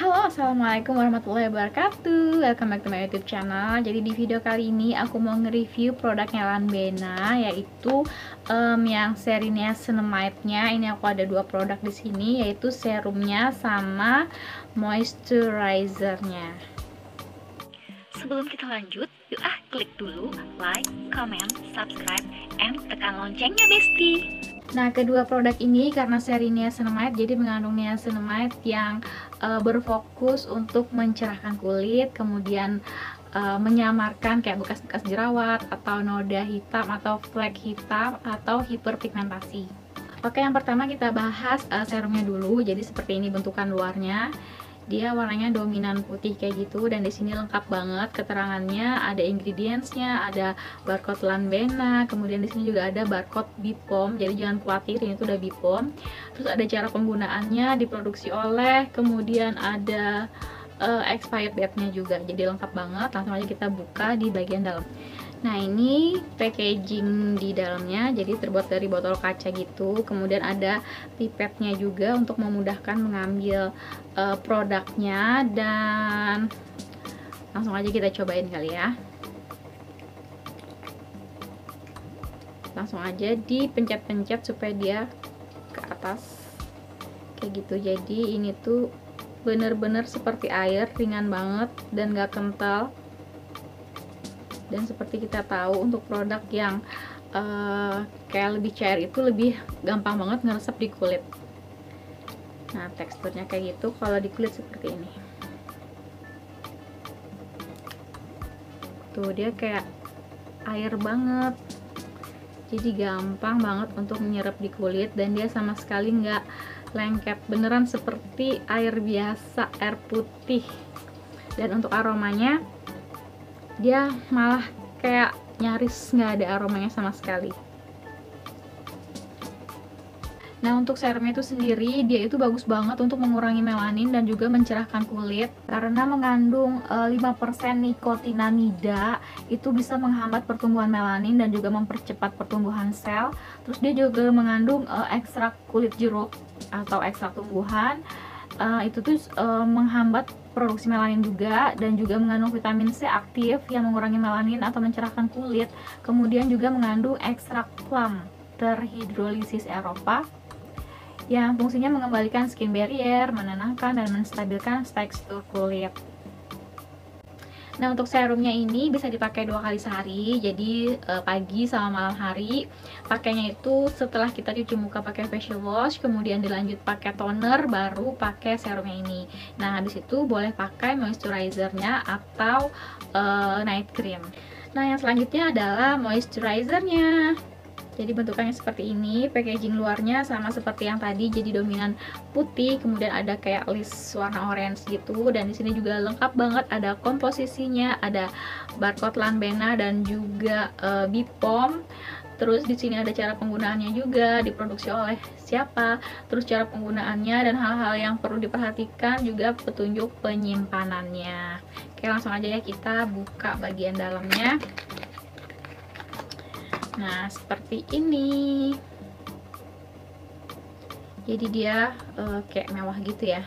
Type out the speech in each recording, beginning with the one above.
Halo, Assalamualaikum warahmatullahi wabarakatuh. Welcome back to my youtube channel. Jadi di video kali ini aku mau nge-review produknya Lanbena Yaitu um, yang serinya Cinemite-nya Ini aku ada dua produk di sini Yaitu serumnya sama moisturizer-nya. Sebelum kita lanjut, yuk ah klik dulu like, comment, subscribe, and tekan loncengnya bestie Nah, kedua produk ini karena seri niacinamide jadi mengandung niacinamide yang uh, berfokus untuk mencerahkan kulit, kemudian uh, menyamarkan kayak bekas-bekas jerawat atau noda hitam atau flek hitam atau hiperpigmentasi. Oke, yang pertama kita bahas uh, serumnya dulu. Jadi seperti ini bentukan luarnya dia warnanya dominan putih kayak gitu dan di sini lengkap banget keterangannya. Ada ingredientsnya ada barcode Lanbena kemudian di sini juga ada barcode Bipom jadi jangan khawatir ini tuh udah Bipom terus ada cara penggunaannya diproduksi oleh kemudian ada uh, expired date-nya juga. Jadi lengkap banget langsung aja kita buka di bagian dalam Nah ini packaging di dalamnya jadi terbuat dari botol kaca gitu. Kemudian ada pipetnya juga untuk memudahkan mengambil uh, produknya. Dan langsung aja kita cobain kali ya. Langsung aja dipencet-pencet supaya dia ke atas. Kayak gitu. Jadi ini tuh bener-bener seperti air ringan banget dan gak kental dan seperti kita tahu untuk produk yang uh, kayak lebih cair itu lebih gampang banget ngeresep di kulit. Nah teksturnya kayak gitu kalau di kulit seperti ini. Tuh dia kayak air banget. Jadi gampang banget untuk menyerap di kulit dan dia sama sekali nggak lengket. Beneran seperti air biasa air putih. Dan untuk aromanya dia malah kayak nyaris nggak ada aromanya sama sekali. Nah untuk serumnya itu sendiri dia itu bagus banget untuk mengurangi melanin dan juga mencerahkan kulit. Karena mengandung e, eh, 5% nikotinamida itu bisa menghambat pertumbuhan melanin dan juga mempercepat pertumbuhan sel. Terus dia juga mengandung e, ekstrak kulit jeruk atau ekstrak tumbuhan uh, itu tuh uh, menghambat produksi melanin juga dan juga mengandung vitamin C aktif yang mengurangi melanin atau mencerahkan kulit. Kemudian juga mengandung ekstrak plum terhidrolisis Eropa yang fungsinya mengembalikan skin barrier, menenangkan dan menstabilkan tekstur kulit Nah untuk serumnya ini bisa dipakai dua kali sehari, jadi e, pagi sama malam hari. Pakainya itu setelah kita cuci muka pakai facial wash, kemudian dilanjut pakai toner, baru pakai serumnya ini. Nah habis itu boleh pakai moisturizernya atau e, night cream. Nah yang selanjutnya adalah moisturizernya jadi bentukannya seperti ini packaging luarnya sama seperti yang tadi jadi dominan putih kemudian ada kayak list warna orange gitu dan di sini juga lengkap banget ada komposisinya ada barcode Lanbena dan juga uh, Bipom terus di sini ada cara penggunaannya juga diproduksi oleh siapa terus cara penggunaannya dan hal-hal yang perlu diperhatikan juga petunjuk penyimpanannya. Oke langsung aja ya kita buka bagian dalamnya nah seperti ini. Jadi dia uh, kayak mewah gitu ya.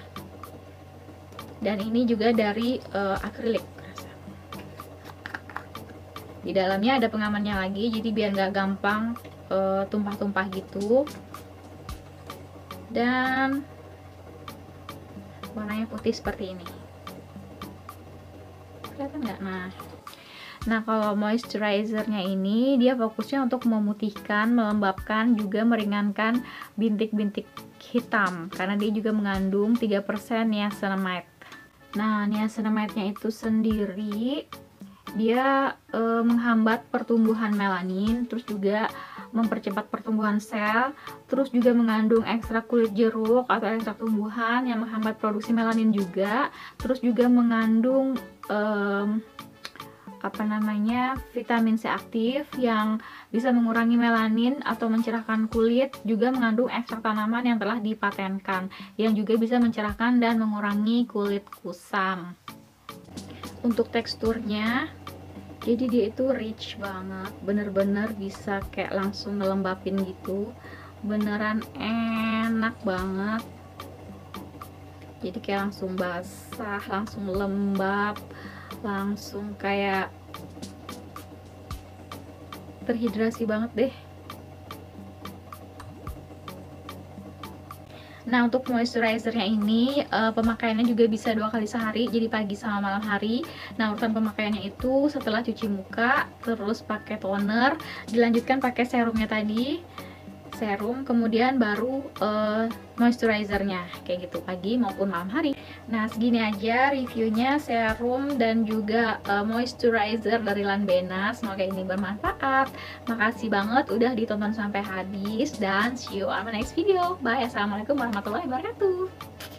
Dan ini juga dari uh, akrilik di dalamnya ada pengamannya lagi jadi biar nggak gampang eh, tumpah-tumpah gitu. Dan warnanya putih seperti ini. Kelihatan nggak? Nah Nah, kalau moisturizernya ini dia fokusnya untuk memutihkan, melembabkan, juga meringankan bintik-bintik hitam karena dia juga mengandung 3% niacinamide. Nah, niacinamide-nya itu sendiri dia e, menghambat pertumbuhan melanin, terus juga mempercepat pertumbuhan sel, terus juga mengandung ekstrak kulit jeruk atau ekstrak tumbuhan yang menghambat produksi melanin juga, terus juga mengandung e, apa namanya vitamin C aktif yang bisa mengurangi melanin atau mencerahkan kulit juga mengandung ekstrak tanaman yang telah dipatenkan yang juga bisa mencerahkan dan mengurangi kulit kusam. Untuk teksturnya jadi dia itu rich banget bener-bener bisa kayak langsung ngelembapin gitu. Beneran enak banget jadi kayak langsung basah langsung lembab langsung kayak terhidrasi banget deh Nah untuk moisturizernya ini uh, pemakaiannya juga bisa dua kali sehari, jadi pagi sama malam hari. Nah urutan pemakaiannya itu setelah cuci muka, terus pakai toner, dilanjutkan pakai serumnya tadi serum kemudian baru uh, moisturizernya kayak gitu pagi maupun malam hari. Nah segini aja reviewnya serum dan juga uh, moisturizer dari Lanbena. Semoga ini bermanfaat. Makasih banget udah ditonton sampai habis dan see you on the next video. Bye. Assalamualaikum warahmatullahi wabarakatuh